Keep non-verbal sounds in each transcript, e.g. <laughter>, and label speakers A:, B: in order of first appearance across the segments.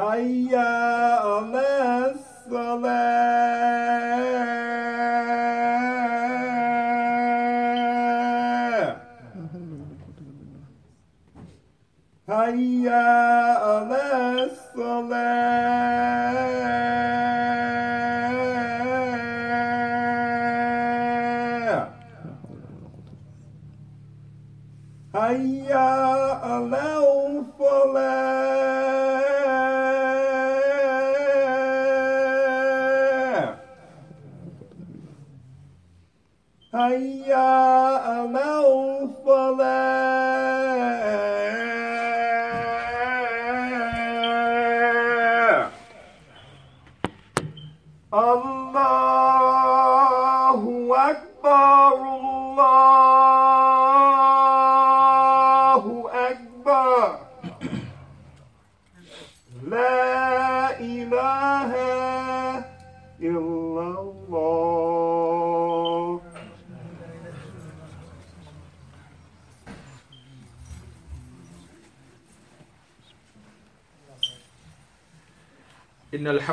A: Hayya alas salat. هيا على الفلاح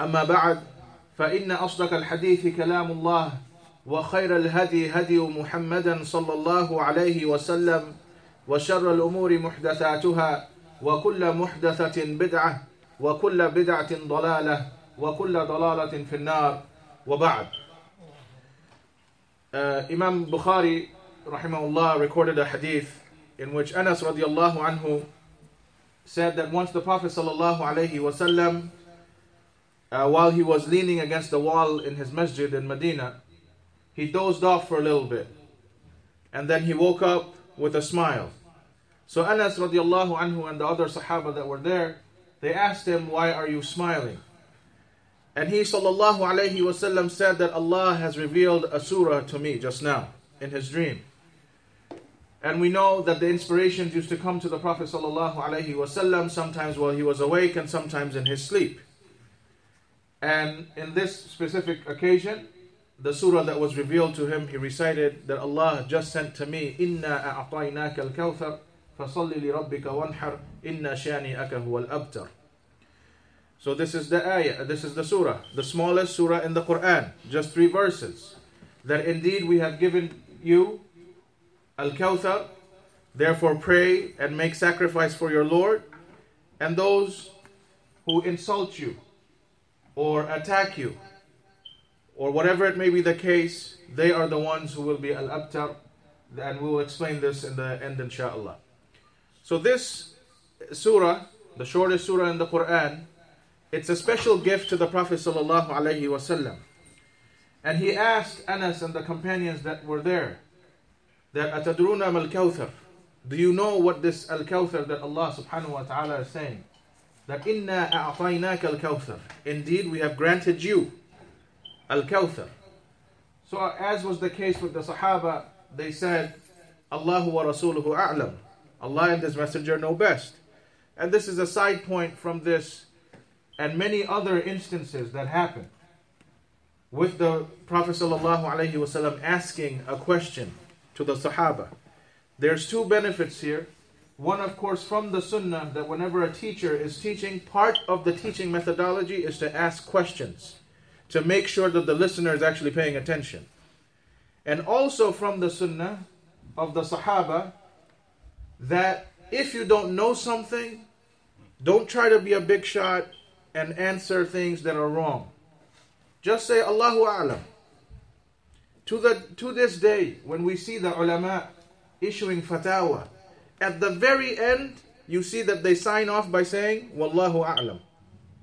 B: أما بعد فإن أصدق الحديث كلام الله وخير الهدي هدي محمدا صلى الله عليه وسلم وشر الأمور محدثاتها وكل محدثة بدعة وكل بدعة ضلالة وكل ضلالة في النار. وبعد. uh, Imam Bukhari rahimahullah recorded a hadith in which Anas radiallahu anhu said that once the Prophet sallallahu alaihi wasallam uh, while he was leaning against the wall in his masjid in Medina, he dozed off for a little bit. And then he woke up with a smile. So Anas radiallahu anhu and the other Sahaba that were there, they asked him, Why are you smiling? And he sallallahu alayhi wasallam said that Allah has revealed a surah to me just now in his dream. And we know that the inspirations used to come to the Prophet sallallahu alayhi wasallam sometimes while he was awake and sometimes in his sleep. And in this specific occasion, the surah that was revealed to him, he recited that Allah just sent to me, Inna a'ataynaka al-kawthar, fasalli li rabbika wanhar, inna shani'aka huwa al-abtar. So this is the ayah, this is the surah, the smallest surah in the Quran, just three verses. That indeed we have given you al-kawthar, therefore pray and make sacrifice for your Lord, and those who insult you, or attack you, or whatever it may be the case, they are the ones who will be al abtar, and we will explain this in the end, inshallah. So, this surah, the shortest surah in the Quran, it's a special gift to the Prophet sallallahu alaihi wasallam. And he asked Anas and the companions that were there, that atadruna al kawthar. Do you know what this al kawthar that Allah subhanahu wa ta'ala is saying? That inna a'tainaka al-kawthar. Indeed, we have granted you al-kawthar. So as was the case with the Sahaba, they said, Allahu wa rasuluhu a'lam. Allah and His Messenger know best. And this is a side point from this and many other instances that happen with the Prophet ﷺ asking a question to the Sahaba. There's two benefits here. One, of course, from the Sunnah that whenever a teacher is teaching, part of the teaching methodology is to ask questions to make sure that the listener is actually paying attention. And also from the Sunnah of the Sahaba that if you don't know something, don't try to be a big shot and answer things that are wrong. Just say Allahu A'lam. To, the, to this day, when we see the ulama issuing fatwa, at the very end, you see that they sign off by saying Wallahu A'lam.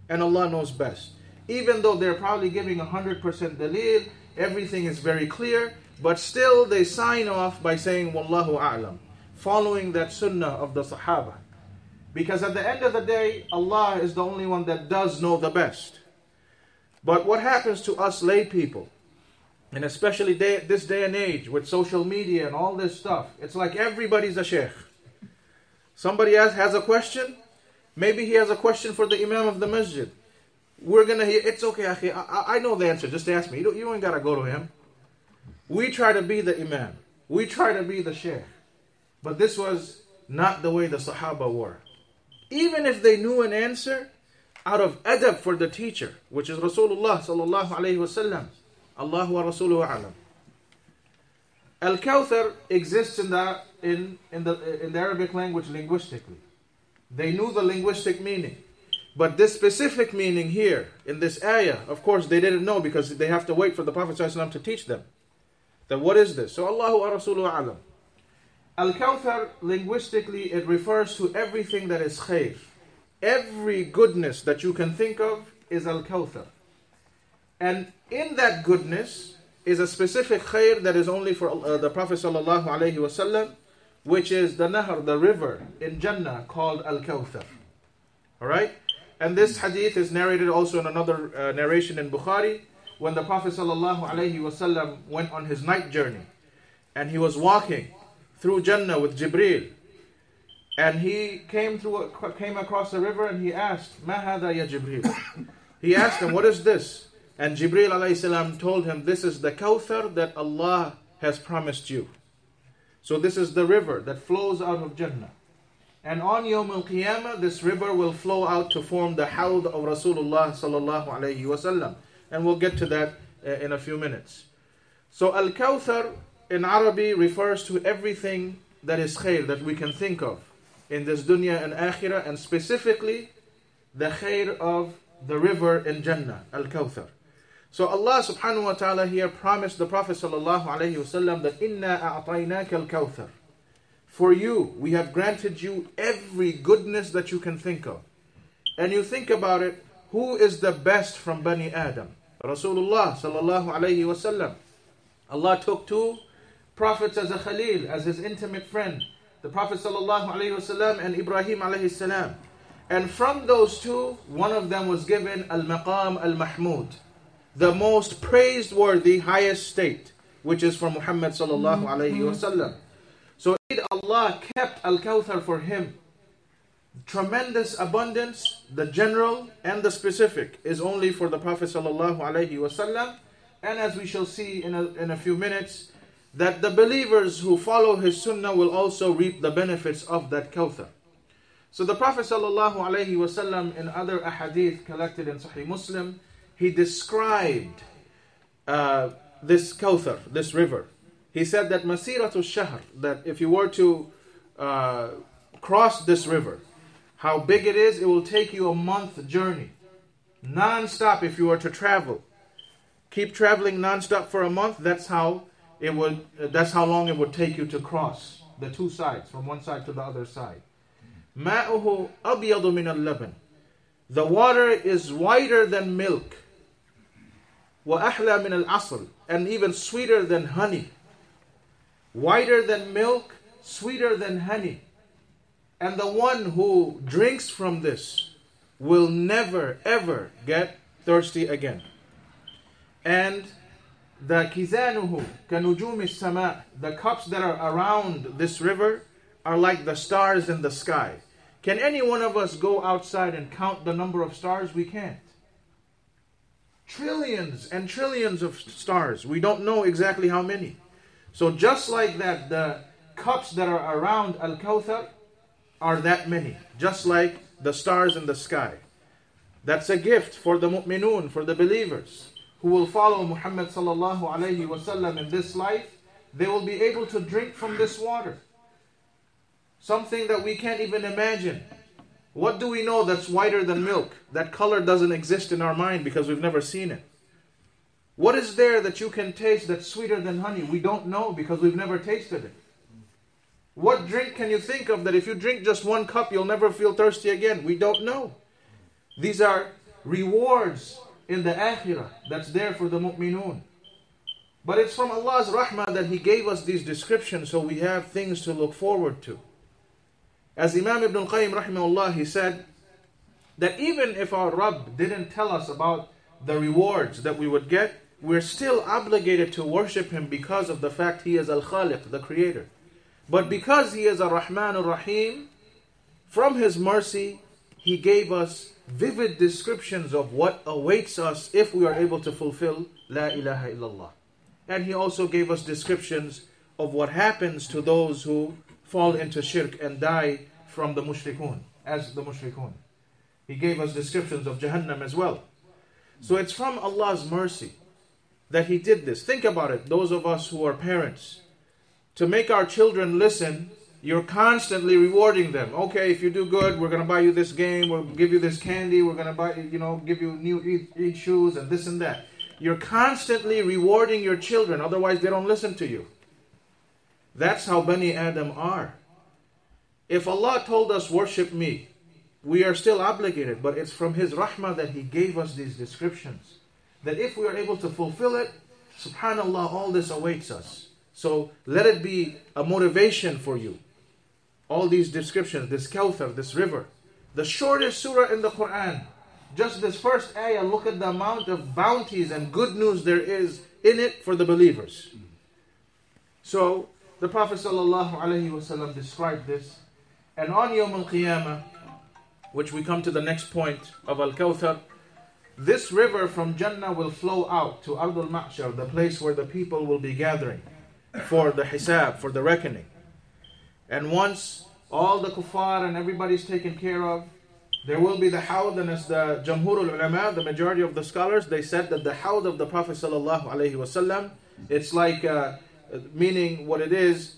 B: And Allah knows best. Even though they're probably giving 100% dalil, everything is very clear, but still they sign off by saying Wallahu A'lam, following that sunnah of the Sahaba. Because at the end of the day, Allah is the only one that does know the best. But what happens to us lay people, and especially day, this day and age with social media and all this stuff, it's like everybody's a sheikh. Somebody else has a question, maybe he has a question for the imam of the masjid. We're gonna hear, it's okay, I, I know the answer, just ask me. You don't, you ain't gotta go to him. We try to be the imam, we try to be the sheikh. But this was not the way the Sahaba were even if they knew an answer, out of adab for the teacher, which is Rasulullah sallallahu alayhi wasallam. Allahu wa Rasuluhu alam. Al Kawthar exists in the, in, in, the, in the Arabic language linguistically. They knew the linguistic meaning. But this specific meaning here, in this ayah, of course, they didn't know because they have to wait for the Prophet ﷺ to teach them. That what is this? So Allahu wa Rasuluhu alam. Al Kawthar, linguistically, it refers to everything that is khair. Every goodness that you can think of is Al Kawthar. And in that goodness is a specific khair that is only for uh, the Prophet sallallahu alaihi wasallam, which is the Nahar, the river in Jannah called Al Kawthar. Alright? And this hadith is narrated also in another uh, narration in Bukhari when the Prophet wasallam went on his night journey and he was walking through Jannah with Jibril. And he came through, came across the river and he asked, "Ma hada ya Jibril?" He asked him, "What is this?" And Jibril alayhi salam told him, "This is the Kawthar that Allah has promised you." So this is the river that flows out of Jannah. And on Yawm al-Qiyamah, this river will flow out to form the Hawd of Rasulullah sallallahu alayhi wasallam. And we'll get to that uh, in a few minutes. So Al-Kawthar in Arabic refers to everything that is khair that we can think of in this dunya and akhirah, and specifically the khair of the river in Jannah, Al Kawthar. So Allah subhanahu wa ta'ala here promised the Prophet sallallahu alayhi wasallam that inna a'tainaka al kawthar. For you, we have granted you every goodness that you can think of. And you think about it, who is the best from Bani Adam? Rasulullah sallallahu alayhi wasallam. Allah took two prophets as a Khalil, as his intimate friend, the Prophet ﷺ and Ibrahim alayhi salam. And from those two, one of them was given Al Maqam Al Mahmud, the most praiseworthy highest state, which is for Muhammad sallallahu mm-hmm. alayhi wasallam. So Allah kept Al Kawthar for him. Tremendous abundance, the general and the specific, is only for the Prophet sallallahu alayhi wasallam. And as we shall see in a, in a few minutes, that the believers who follow his sunnah will also reap the benefits of that kawthar. So the Prophet ﷺ in other ahadith collected in Sahih Muslim, he described uh, this kawthar, this river. He said that masiratu shahr, that if you were to uh, cross this river, how big it is, it will take you a month journey. Non-stop if you were to travel. Keep traveling non-stop for a month, that's how it would that's how long it would take you to cross the two sides from one side to the other side ma'uhu abyadu min al-laban the water is whiter than milk ahla min al-asl and even sweeter than honey. Whiter than milk sweeter than honey. And the one who drinks from this will never ever get thirsty again. And the kizanuhu kanujumi sama the cups that are around this river are like the stars in the sky. Can any one of us go outside and count the number of stars? We can't. Trillions and trillions of stars. We don't know exactly how many. So, just like that, the cups that are around Al Kawthar are that many, just like the stars in the sky. That's a gift for the mu'minun, for the believers who will follow Muhammad sallallahu alayhi wasallam in this life. They will be able to drink from this water. Something that we can't even imagine. What do we know that's whiter than milk? That color doesn't exist in our mind because we've never seen it. What is there that you can taste that's sweeter than honey? We don't know because we've never tasted it. What drink can you think of that if you drink just one cup, you'll never feel thirsty again? We don't know. These are rewards in the akhirah that's there for the mu'minun. But it's from Allah's rahmah that He gave us these descriptions so we have things to look forward to. As Imam Ibn Qayyim rahimahullah, he said that even if our Rabb didn't tell us about the rewards that we would get, we're still obligated to worship Him because of the fact He is Al Khaliq, the Creator. But because He is a Rahman Ar Rahim, from His mercy, He gave us vivid descriptions of what awaits us if we are able to fulfill La ilaha illallah. And He also gave us descriptions of what happens to those who fall into shirk and die from the mushrikun, as the mushrikun. He gave us descriptions of Jahannam as well. So it's from Allah's mercy that He did this. Think about it, those of us who are parents. To make our children listen, you're constantly rewarding them. Okay, if you do good, we're going to buy you this game, we'll give you this candy, we're going to buy, you know, give you new shoes and this and that. You're constantly rewarding your children, otherwise they don't listen to you. That's how Bani Adam are. If Allah told us, worship me, we are still obligated, but it's from His rahmah that He gave us these descriptions. That if we are able to fulfill it, subhanAllah, all this awaits us. So let it be a motivation for you. All these descriptions, this Kawthar, this river, the shortest surah in the Quran, just this first ayah, look at the amount of bounties and good news there is in it for the believers. So the Prophet ﷺ described this. And on Yawm al Qiyamah, which we come to the next point of Al Kawthar, this river from Jannah will flow out to Ardul Mahshar, the place where the people will be gathering for the hisab, for the reckoning. And once all the kuffar and everybody's taken care of, there will be the hawd, and as the Jamhur Ulama, the majority of the scholars, they said that the hawd of the Prophet sallallahu alaihi wasallam, it's like, meaning what it is,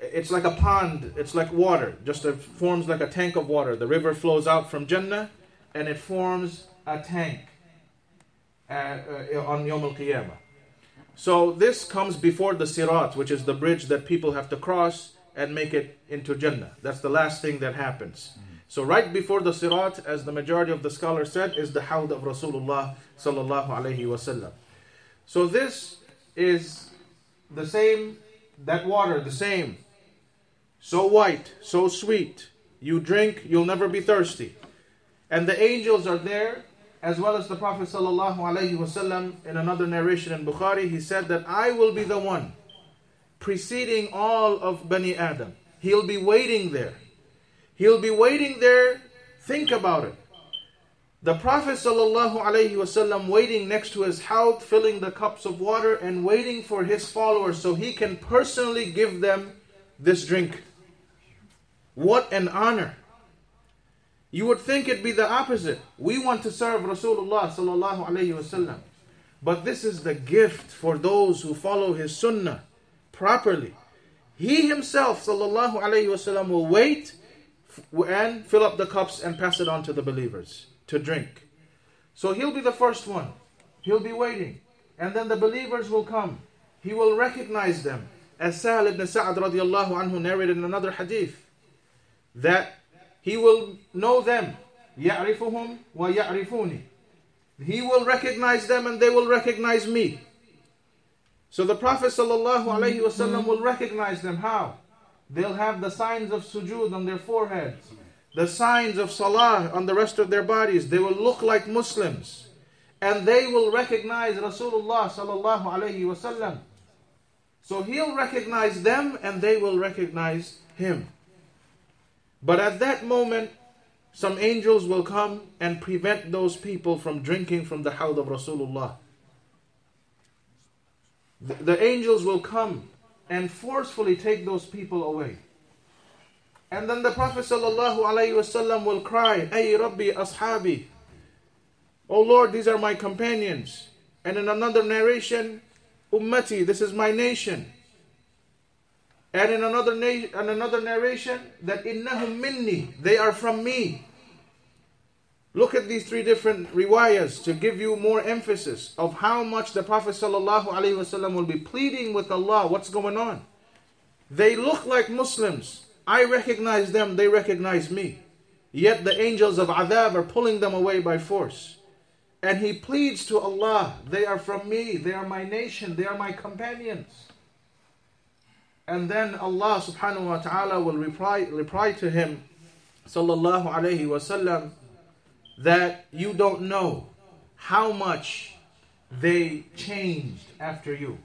B: it's like a pond, it's like water, just it forms like a tank of water. The river flows out from Jannah, and it forms a tank uh, uh, on Yom Al Qiyamah. So this comes before the Sirat, which is the bridge that people have to cross and make it into Jannah. That's the last thing that happens. So right before the Sirat, as the majority of the scholars said, is the Hawd of Rasulullah sallallahu alaihi wasallam. So this is the same, that water, the same. So white, so sweet. You drink, you'll never be thirsty. And the angels are there, as well as the Prophet wasallam. In another narration in Bukhari, he said that I will be the one preceding all of Bani Adam. He'll be waiting there. He'll be waiting there. Think about it. The Prophet ﷺ waiting next to his house, filling the cups of water, and waiting for his followers so he can personally give them this drink. What an honor. You would think it'd be the opposite. We want to serve Rasulullah ﷺ. But this is the gift for those who follow his sunnah properly. He himself ﷺ will wait and fill up the cups and pass it on to the believers to drink. So he'll be the first one. He'll be waiting. And then the believers will come. He will recognize them. As Sahal ibn Sa'ad radiallahu anhu narrated in another hadith, that he will know them. يَعْرِفُهُمْ وَيَعْرِفُونِ He will recognize them and they will recognize me. So the Prophet ﷺ will recognize them. How? They'll have the signs of sujood on their foreheads, the signs of salah on the rest of their bodies. They will look like Muslims. And they will recognize Rasulullah sallallahu alayhi wasallam. So he'll recognize them and they will recognize him. But at that moment, some angels will come and prevent those people from drinking from the hawd of Rasulullah. The, the angels will come and forcefully take those people away. And then the Prophet ﷺ will cry, Ay Rabbi Ashabi, O Lord, these are my companions. And in another narration, Ummati, this is my nation. And in another, na- in another narration, that innahum minni, they are from me. Look at these three different riwayas to give you more emphasis of how much the Prophet ﷺ will be pleading with Allah. What's going on? They look like Muslims. I recognize them, they recognize me. Yet the angels of adhab are pulling them away by force. And he pleads to Allah, they are from me, they are my nation, they are my companions. And then Allah subhanahu wa ta'ala will reply, reply to him, sallallahu alayhi wasallam, that you don't know how much they changed after you.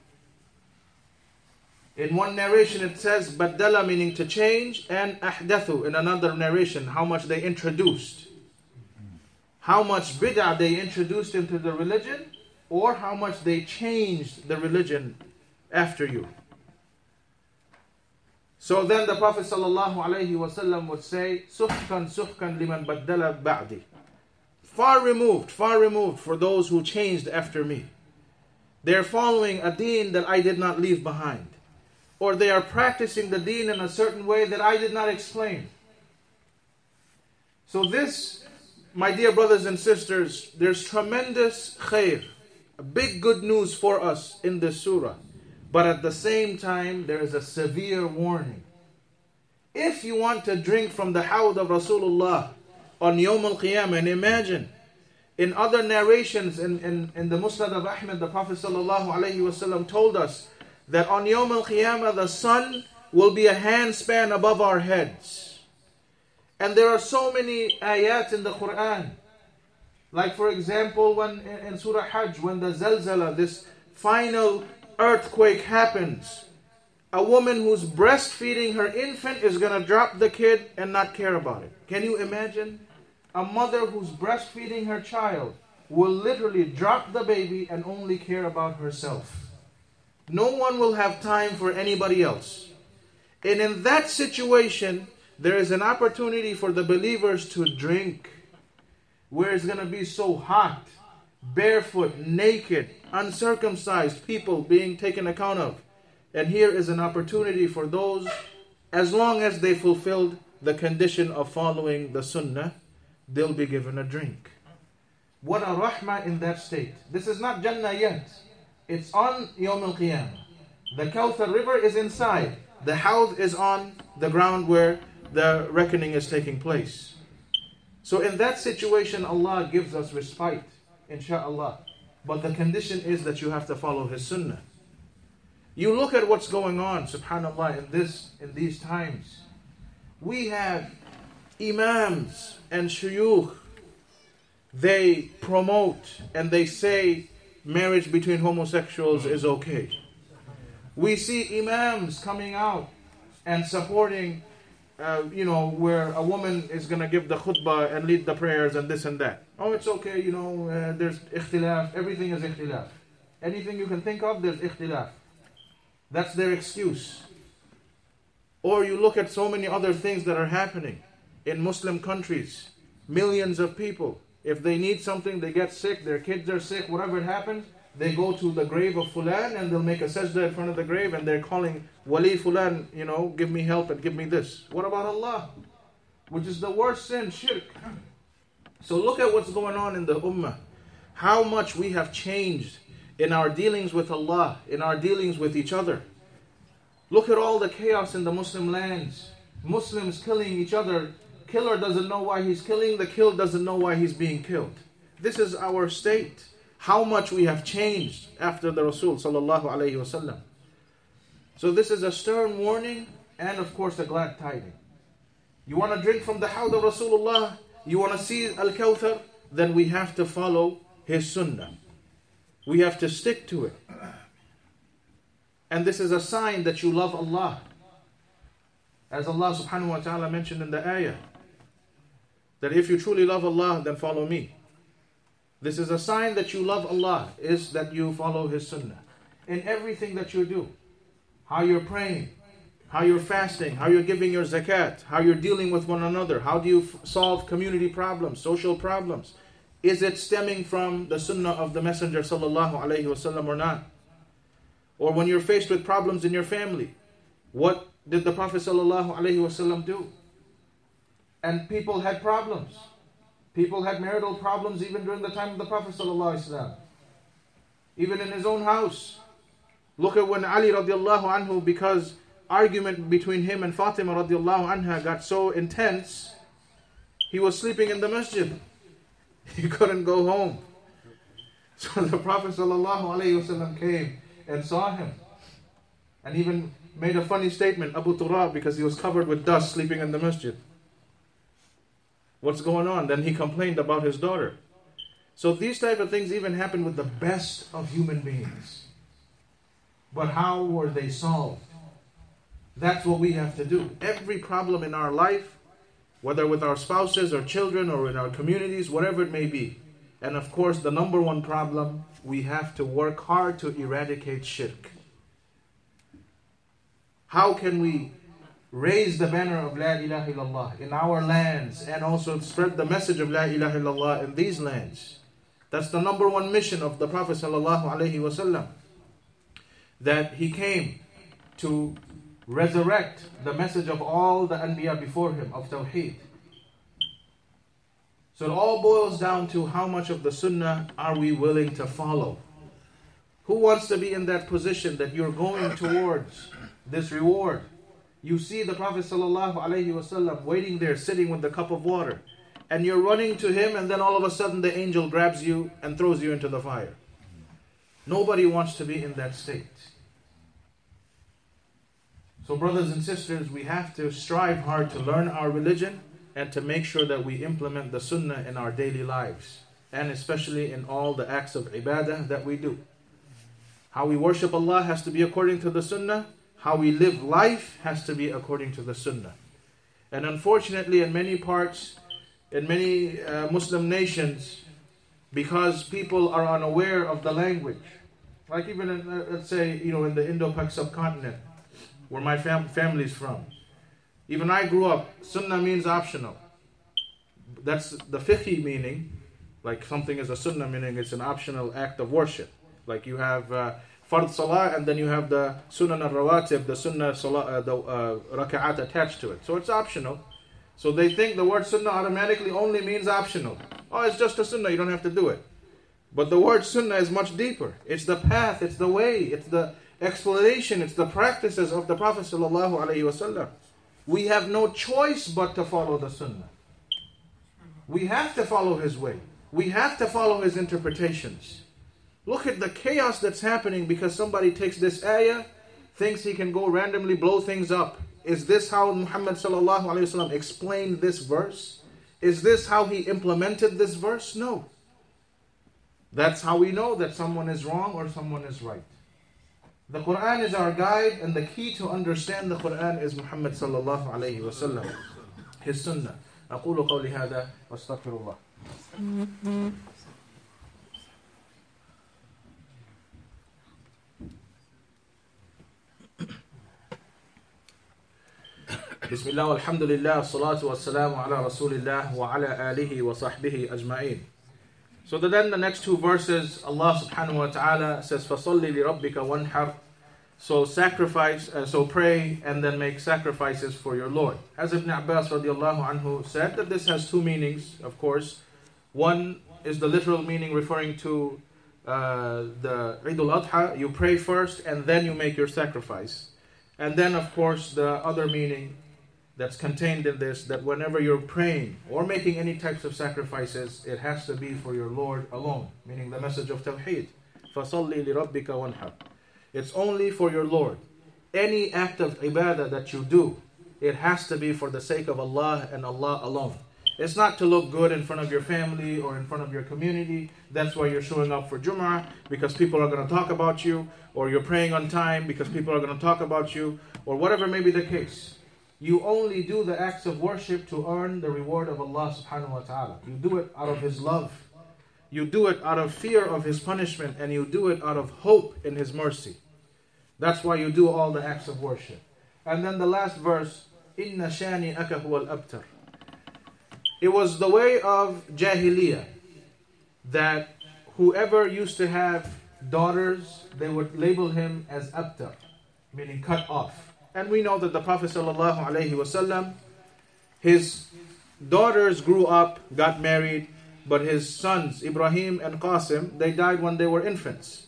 B: In one narration it says badala meaning to change and ahdathu in another narration how much they introduced. How much bid'ah they introduced into the religion or how much they changed the religion after you. So then the Prophet ﷺ would say, Suhkan suhkan liman baddala ba'di. Far removed, far removed for those who changed after me. They're following a deen that I did not leave behind. Or they are practicing the deen in a certain way that I did not explain. So, this, my dear brothers and sisters, there's tremendous khair, a big good news for us in this surah. But at the same time, there is a severe warning. If you want to drink from the hawd of Rasulullah on Yawm al Qiyamah, and imagine in other narrations in, in, in the Musnad of Ahmad, the Prophet told us that on Yawm al Qiyamah, the sun will be a handspan above our heads. And there are so many ayat in the Quran. Like, for example, when in Surah Hajj, when the Zalzala, this final earthquake happens, a woman who's breastfeeding her infant is going to drop the kid and not care about it. Can you imagine? A mother who's breastfeeding her child will literally drop the baby and only care about herself. No one will have time for anybody else. And in that situation, there is an opportunity for the believers to drink where it's going to be so hot, barefoot, naked, uncircumcised people being taken account of. And here is an opportunity for those, as long as they fulfilled the condition of following the sunnah, they'll be given a drink. What a rahmah in that state. This is not Jannah yet. It's on Yawm al Qiyamah. The Kawthar river is inside. The Hawd is on the ground where the reckoning is taking place. So in that situation, Allah gives us respite, inshaAllah. But the condition is that you have to follow His Sunnah. You look at what's going on, subhanAllah, in this in these times. We have imams and shuyukh. They promote and they say marriage between homosexuals is okay. We see imams coming out and supporting, uh, you know, where a woman is going to give the khutbah and lead the prayers and this and that. Oh, it's okay, you know, uh, there's ikhtilaf, everything is ikhtilaf. Anything you can think of, there's ikhtilaf. That's their excuse. Or you look at so many other things that are happening in Muslim countries. Millions of people, if they need something, they get sick, their kids are sick, whatever it happens, they go to the grave of Fulan and they'll make a sajda in front of the grave and they're calling Wali Fulan, you know, give me help and give me this. What about Allah? Which is the worst sin, shirk. So look at what's going on in the ummah. How much we have changed in our dealings with Allah, in our dealings with each other. Look at all the chaos in the Muslim lands. Muslims killing each other. Killer doesn't know why he's killing, the killed doesn't know why he's being killed. This is our state. How much we have changed after the Rasul sallallahu alayhi wasallam. So this is a stern warning and of course a glad tiding. You want to drink from the Hawd of Rasulullah? You want to see Al-Kawthar? Then we have to follow his sunnah. We have to stick to it. And this is a sign that you love Allah. As Allah subhanahu wa ta'ala mentioned in the ayah. That if you truly love Allah, then follow me. This is a sign that you love Allah, is that you follow His Sunnah. In everything that you do, how you're praying, how you're fasting, how you're giving your zakat, how you're dealing with one another, how do you solve community problems, social problems. Is it stemming from the Sunnah of the Messenger sallallahu or not? Or when you're faced with problems in your family, what did the Prophet sallallahu alaihi wasallam do? And people had problems. People had marital problems even during the time of the Prophet ﷺ. Even in his own house. Look at when Ali radiallahu anhu, because argument between him and Fatima radiallahu anha got so intense, he was sleeping in the masjid. <laughs> He couldn't go home. <laughs> So the Prophet ﷺ came and saw him. And even made a funny statement, Abu Turab, because he was covered with dust sleeping in the masjid. What's going on? Then he complained about his daughter. So these type of things even happen with the best of human beings. But how were they solved? That's what we have to do. Every problem in our life, whether with our spouses or children or in our communities, whatever it may be. And of course, the number one problem, we have to work hard to eradicate shirk. How can we raise the banner of La ilaha illallah in our lands and also spread the message of La ilaha illallah in these lands. That's the number one mission of the Prophet wasallam. That he came to resurrect the message of all the anbiya before him of tawheed. So it all boils down to how much of the sunnah are we willing to follow? Who wants to be in that position that you're going towards this reward? You see the Prophet ﷺ waiting there, sitting with the cup of water, and you're running to him, and then all of a sudden the angel grabs you and throws you into the fire. Nobody wants to be in that state. So, brothers and sisters, we have to strive hard to learn our religion and to make sure that we implement the sunnah in our daily lives, and especially in all the acts of ibadah that we do. How we worship Allah has to be according to the sunnah how we live life has to be according to the Sunnah. And unfortunately, in many parts, in many uh, Muslim nations, because people are unaware of the language, like even in, uh, let's say, you know, in the Indo-Pak subcontinent, where my fam- family's from. Even I grew up, Sunnah means optional. That's the fiqhi meaning, like something is a Sunnah meaning it's an optional act of worship. Like you have. Uh, fard salah, and then you have the sunan al-rawatib, the sunnah salah, uh, the uh, raka'at attached to it. So it's optional. So they think the word sunnah automatically only means optional. Oh, it's just a sunnah, you don't have to do it. But the word sunnah is much deeper. It's the path, it's the way, it's the explanation, it's the practices of the Prophet ﷺ. We have no choice but to follow the sunnah. We have to follow his way. We have to follow his interpretations. Look at the chaos that's happening because somebody takes this ayah, thinks he can go randomly blow things up. Is this how Muhammad sallallahu explained this verse? Is this how he implemented this verse? No. That's how we know that someone is wrong or someone is right. The Quran is our guide, and the key to understand the Quran is Muhammad sallallahu alayhi wasallam, his sunnah. أقول قولي هذا واستغفر الله. بسم الله والحمد لله والصلاة والسلام على رسول الله وعلى آله وصحبه أجمعين So then the next two verses, Allah subhanahu wa ta'ala says, فَصَلِّ لِرَبِّكَ وَانْحَرْ So sacrifice, uh, so pray and then make sacrifices for your Lord. As Ibn Abbas radiallahu anhu said that this has two meanings, of course. One is the literal meaning referring to uh, the Eid al-Adha, you pray first and then you make your sacrifice. And then of course the other meaning that's contained in this that whenever you're praying or making any types of sacrifices, it has to be for your Lord alone, meaning the message of Tawheed. فَصَلِّ لِرَبِّكَ وَانْحَرْ It's only for your Lord. Any act of ibadah that you do, it has to be for the sake of Allah and Allah alone. It's not to look good in front of your family or in front of your community. That's why you're showing up for Jum'ah, because people are going to talk about you, or you're praying on time because people are going to talk about you, or whatever may be the case. You only do the acts of worship to earn the reward of Allah subhanahu wa ta'ala. You do it out of His love. You do it out of fear of His punishment and you do it out of hope in His mercy. That's why you do all the acts of worship. And then the last verse, Inna shani aka al-abtar. It was the way of Jahiliyyah that whoever used to have daughters, they would label him as abtar, meaning cut off. And we know that the Prophet ﷺ, his daughters grew up, got married, but his sons, Ibrahim and Qasim, they died when they were infants.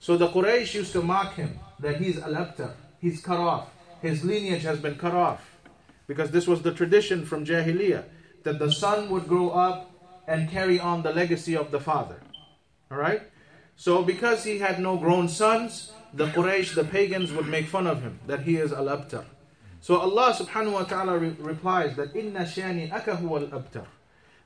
B: So the Quraysh used to mock him that he's al-abtar, he's cut off. His lineage has been cut off. Because this was the tradition from Jahiliyyah, that the son would grow up and carry on the legacy of the father. Alright? So because he had no grown sons, the Quraysh, the pagans would make fun of him, that he is al-abtar. So Allah subhanahu wa ta'ala re- replies that inna shani aka huwa al-abtar.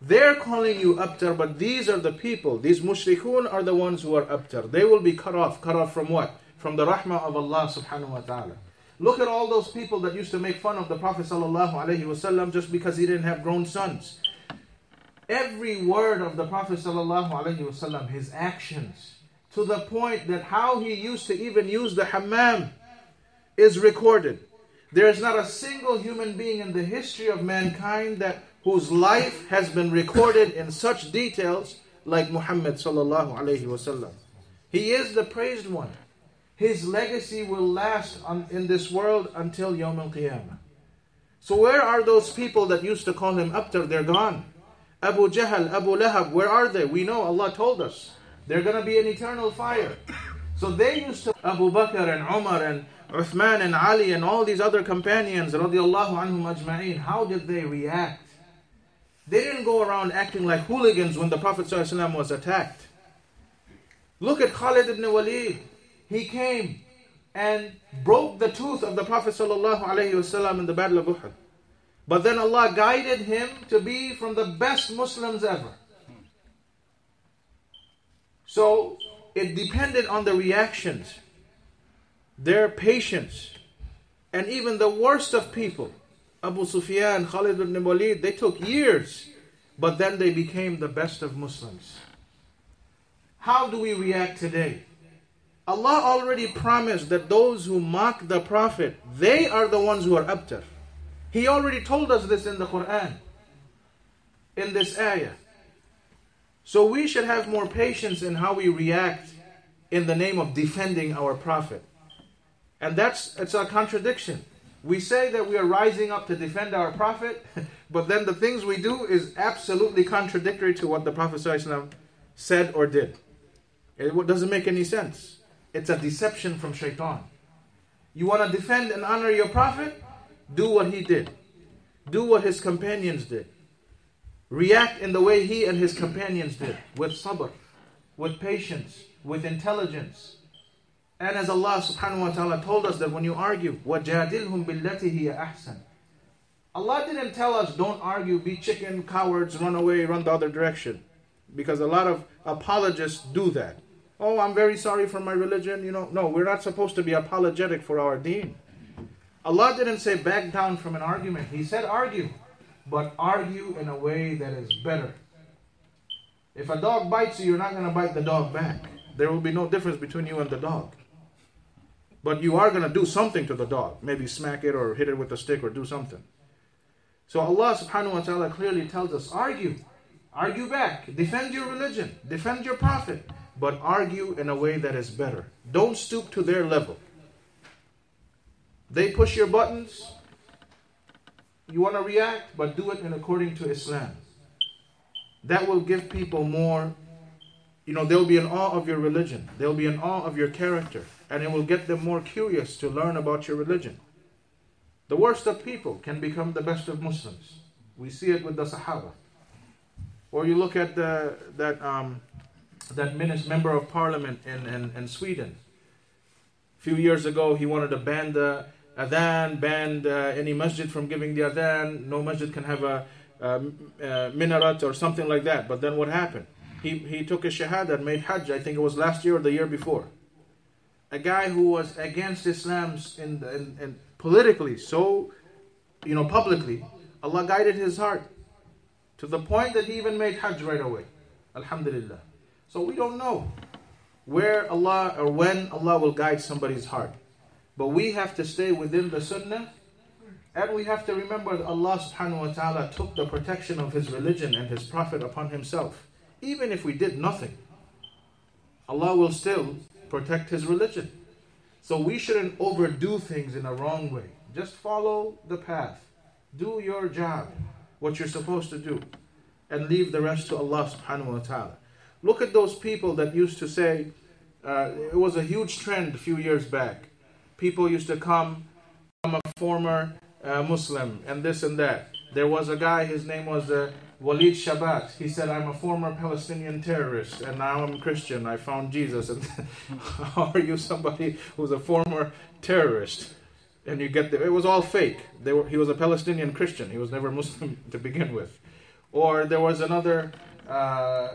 B: They're calling you abtar, but these are the people, these mushrikun are the ones who are abtar. They will be cut off. Cut off from what? From the rahmah of Allah subhanahu wa ta'ala. Look at all those people that used to make fun of the Prophet sallallahu alaihi wasallam just because he didn't have grown sons. Every word of the Prophet sallallahu alaihi wasallam, his actions, to the point that how he used to even use the hammam is recorded. There is not a single human being in the history of mankind that whose life has been recorded in such details like Muhammad sallallahu alaihi wasallam. He is the praised one. His legacy will last on, in this world until Yawm al-Qiyamah. So where are those people that used to call him Abtar? They're gone. Abu Jahl, Abu Lahab, where are they? We know Allah told us. They're going to be an eternal fire. So they used to, Abu Bakr and Umar and Uthman and Ali and all these other companions, radiallahu anhum ajma'in, how did they react? They didn't go around acting like hooligans when the Prophet ﷺ was attacked. Look at Khalid ibn Walid. He came and broke the tooth of the Prophet ﷺ in the Battle of Uhud. But then Allah guided him to be from the best Muslims ever. So it depended on the reactions, their patience, and even the worst of people. Abu Sufyan, Khalid ibn Walid, they took years, but then they became the best of Muslims. How do we react today? Allah already promised that those who mock the Prophet, they are the ones who are abtar. He already told us this in the Quran, in this ayah. So we should have more patience in how we react in the name of defending our Prophet. And that's it's a contradiction. We say that we are rising up to defend our Prophet, <laughs> but then the things we do is absolutely contradictory to what the Prophet ﷺ said or did. It doesn't make any sense. It's a deception from shaitan. You want to defend and honor your Prophet? Do what he did. Do what his companions did. React in the way he and his companions did, with sabr, with patience, with intelligence. And as Allah subhanahu wa ta'ala told us that when you argue, وَجَادِلْهُمْ بِالَّتِي هِيَ أَحْسَنُ Allah didn't tell us don't argue, be chicken, cowards, run away, run the other direction. Because a lot of apologists do that. Oh, I'm very sorry for my religion. You know, no, we're not supposed to be apologetic for our deen. Allah didn't say back down from an argument. He said argue, but argue in a way that is better. If a dog bites you, you're not going to bite the dog back. There will be no difference between you and the dog. But you are going to do something to the dog. Maybe smack it or hit it with a stick or do something. So Allah subhanahu wa ta'ala clearly tells us argue. Argue back. Defend your religion. Defend your prophet. But argue in a way that is better. Don't stoop to their level. They push your buttons. You want to react, but do it in according to Islam. That will give people more, you know, they'll be in awe of your religion. They'll be in awe of your character. And it will get them more curious to learn about your religion. The worst of people can become the best of Muslims. We see it with the Sahaba. Or you look at the, that, um, that minister, member of parliament in, in, in Sweden. A few years ago, he wanted to ban the adhan, banned uh, any masjid from giving the adhan. No masjid can have a, a, a minaret or something like that. But then what happened? He, he took a shahada and made hajj, I think it was last year or the year before. A guy who was against Islam in, in, in politically so you know, publicly, Allah guided his heart to the point that he even made Hajj right away. Alhamdulillah. So we don't know where Allah or when Allah will guide somebody's heart. But we have to stay within the Sunnah and we have to remember that Allah subhanahu wa ta'ala took the protection of His religion and His Prophet upon Himself. Even if we did nothing, Allah will still protect His religion. So we shouldn't overdo things in a wrong way. Just follow the path. Do your job, what you're supposed to do, and leave the rest to Allah subhanahu wa ta'ala. Look at those people that used to say, uh, it was a huge trend a few years back. People used to come, I'm a former uh, Muslim, and this and that. There was a guy, his name was uh, Walid Shoebat. He said, I'm a former Palestinian terrorist, and now I'm Christian. I found Jesus. And <laughs> are you somebody who's a former terrorist? And you get the, it was all fake. They were, he was a Palestinian Christian. He was never Muslim <laughs> to begin with. Or there was another, uh,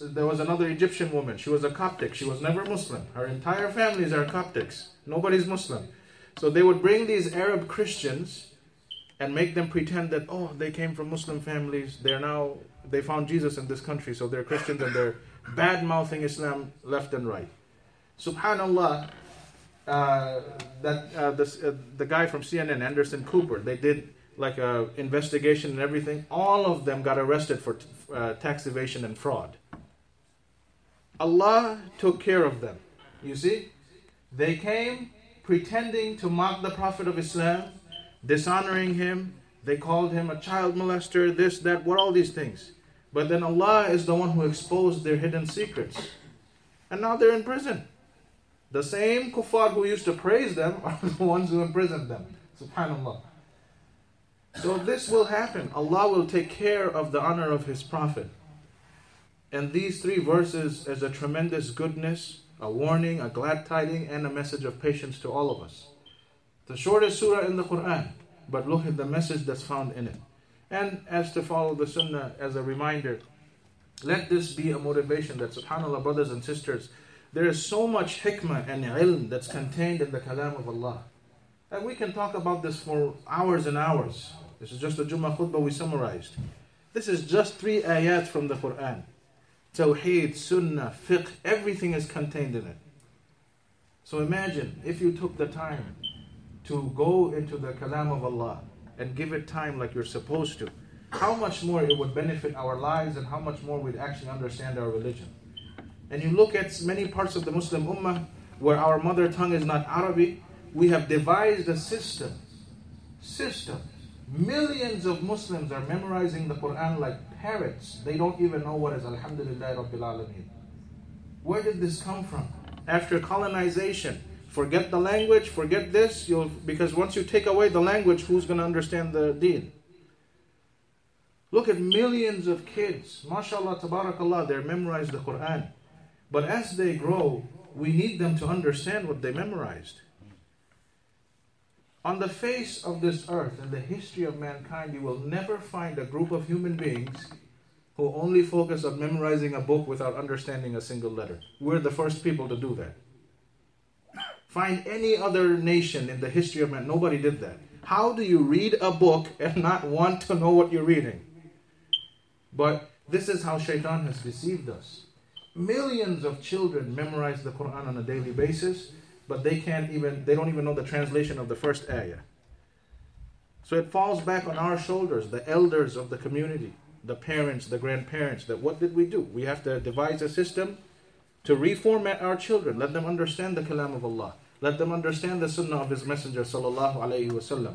B: there was another Egyptian woman. She was a Coptic. She was never Muslim. Her entire families are Coptics. Nobody's Muslim. So they would bring these Arab Christians and make them pretend that oh they came from Muslim families. They're now they found Jesus in this country, so they're Christians and they're bad mouthing Islam left and right. Subhanallah, uh, that uh, this, uh, the guy from CNN, Anderson Cooper, they did like a investigation and everything. All of them got arrested for uh, tax evasion and fraud. Allah took care of them. You see, they came pretending to mock the Prophet of Islam, dishonoring him. They called him a child molester, this, that, what, all these things. But then Allah is the one who exposed their hidden secrets. And now they're in prison. The same kuffar who used to praise them <laughs> are the ones who imprisoned them. Subhanallah. So this will happen. Allah will take care of the honor of His Prophet. And these three verses is a tremendous goodness a warning, a glad tiding, and a message of patience to all of us. The shortest surah in the Quran, but look at the message that's found in it. And as to follow the sunnah as a reminder, let this be a motivation that, subhanAllah, brothers and sisters, there is so much hikmah and ilm that's contained in the kalam of Allah. And we can talk about this for hours and hours. This is just a Jummah khutbah we summarized. This is just three ayat from the Quran. Tawheed, Sunnah, Fiqh, everything is contained in it. So imagine if you took the time to go into the Kalam of Allah and give it time like you're supposed to, how much more it would benefit our lives and how much more we'd actually understand our religion. And you look at many parts of the Muslim Ummah where our mother tongue is not Arabic, we have devised a system, system Millions of Muslims are memorizing the Quran like parrots. They don't even know what is Alhamdulillah Rabbil Alameen. Where did this come from? After colonization, forget the language, forget this, you'll because once you take away the language, who's going to understand the deen? Look at millions of kids, mashallah, tabarakallah, they memorize the Quran. But as they grow, we need them to understand what they memorized. On the face of this earth, in the history of mankind, you will never find a group of human beings who only focus on memorizing a book without understanding a single letter. We're the first people to do that. Find any other nation in the history of man, nobody did that. How do you read a book and not want to know what you're reading? But this is how shaitan has deceived us. Millions of children memorize the Quran on a daily basis but they can't even, they don't even know the translation of the first ayah. So it falls back on our shoulders, the elders of the community, the parents, the grandparents, that what did we do? We have to devise a system to reformat our children, let them understand the kalam of Allah, let them understand the sunnah of His Messenger sallallahu alaihi wasallam.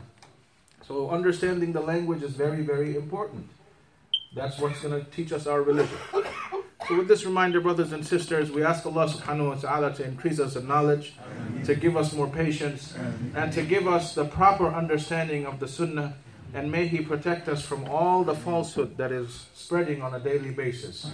B: So understanding the language is very, very important. That's what's going to teach us our religion. So with this reminder, brothers and sisters, we ask Allah subhanahu wa ta'ala to increase us in knowledge, to give us more patience, and to give us the proper understanding of the sunnah. And may He protect us from all the falsehood that is spreading on a daily basis.